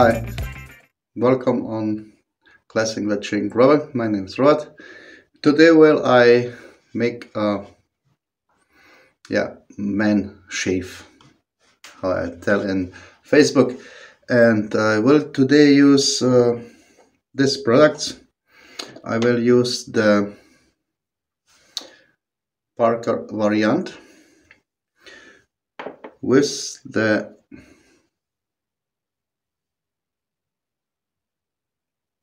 Hi, welcome on Classic Lettering Robert. My name is Rod. Today will I make a yeah man shave, how I tell in Facebook, and I will today use uh, this product. I will use the Parker variant with the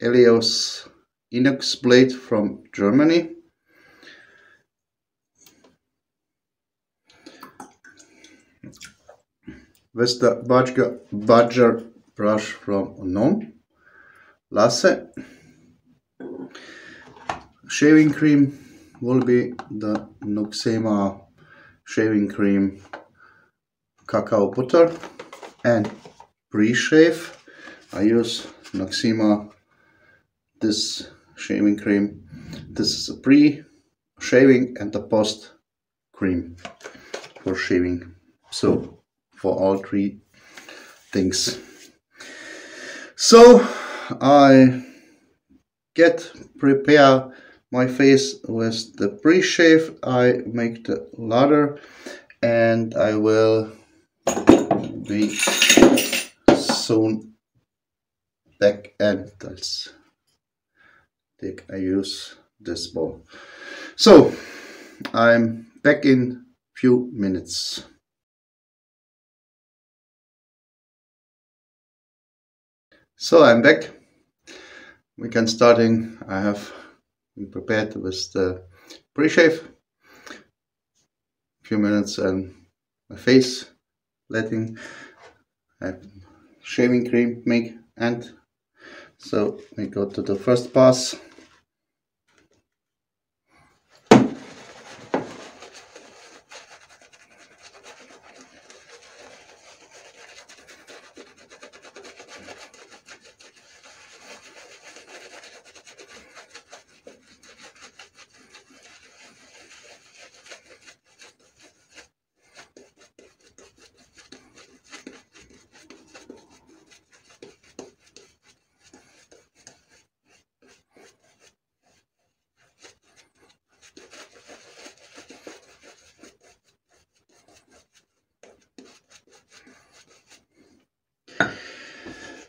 Elios inox blade from Germany. With the Badger, brush from Unknown. Lasse. Shaving cream will be the Noxzema shaving cream cacao butter and pre-shave. I use Noxzema this shaving cream. This is a pre-shaving and a post cream for shaving. So for all three things. So I get prepare my face with the pre-shave. I make the ladder and I will be soon back and that's take I use this ball. So I'm back in few minutes. So I'm back. We can starting. I have been prepared with the pre-shave. Few minutes and my face letting have shaving cream make and so we go to the first pass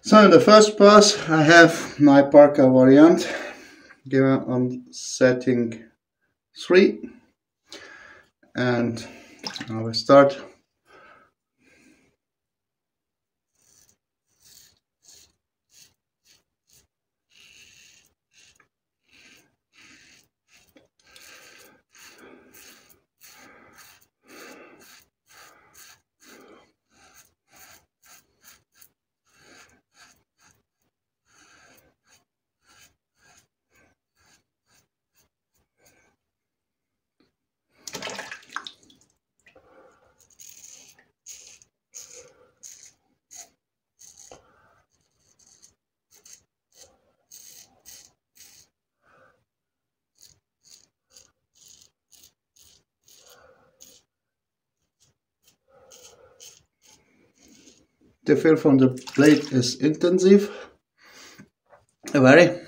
So in the first pass I have my Parker variant. Given on setting 3 and I will start The feel from the blade is intensive, very.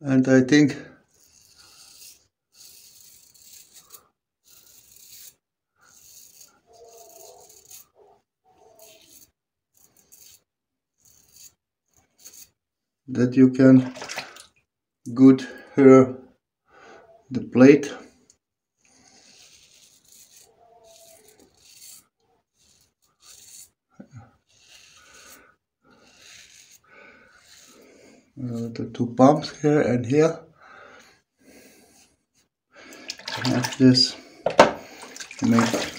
And I think that you can good hear the plate. Uh, the two pumps here and here. Have this. Make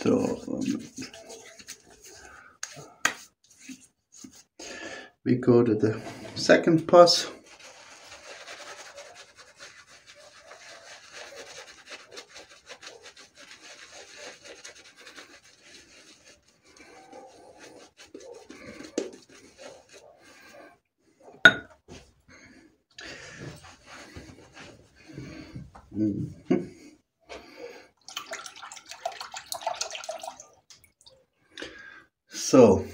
so um, we go to the second pass Mm. So,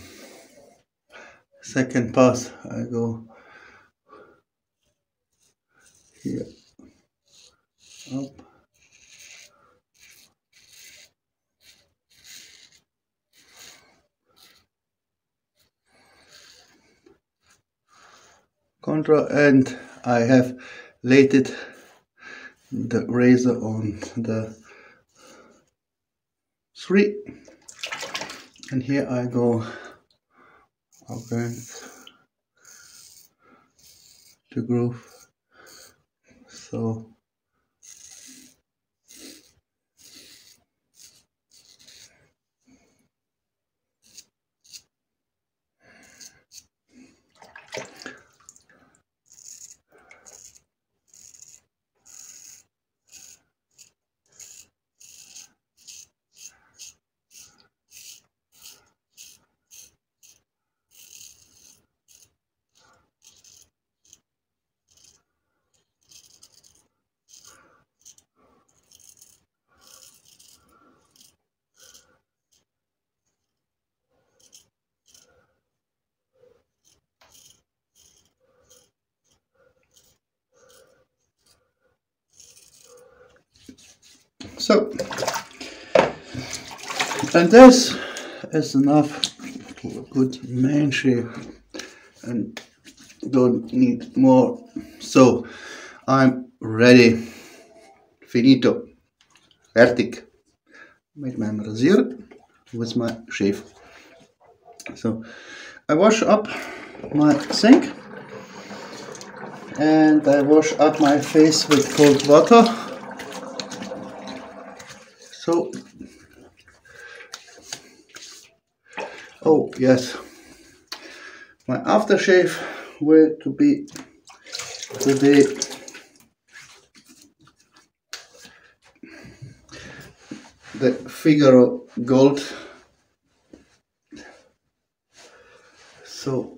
second pass, I go here, up, contra and I have laid it the razor on the three and here I go. Against the groove. So So, and this is enough for a good man shave and don't need more. So, I'm ready. Finito. Fertig. Mit meinem Rasier with my shave. So, I wash up my sink and I wash up my face with cold water so, oh yes, my aftershave will to be today. The Figaro Gold. So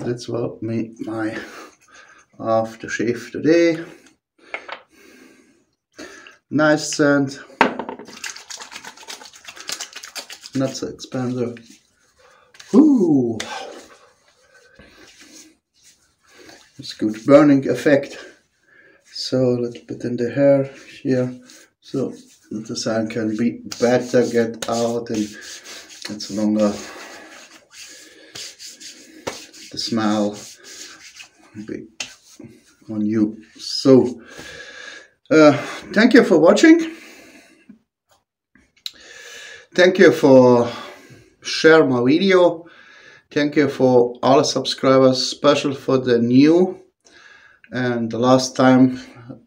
that's what me my aftershave today nice scent not so expensive. Ooh. it's good burning effect. So a little bit in the hair here. So the sun can be better get out and it's longer. The smell be on you. So uh, thank you for watching. Thank you for share my video. Thank you for all subscribers, special for the new and the last time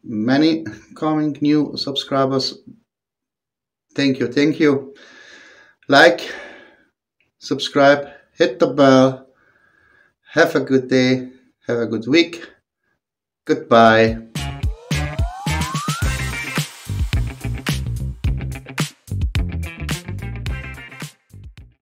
many coming new subscribers. Thank you, thank you. Like, subscribe, hit the bell. Have a good day, have a good week. Goodbye.